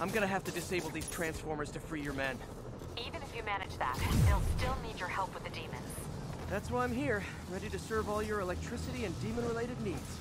I'm gonna have to disable these transformers to free your men. Even if you manage that, they'll still need your help with the demons. That's why I'm here, ready to serve all your electricity and demon-related needs.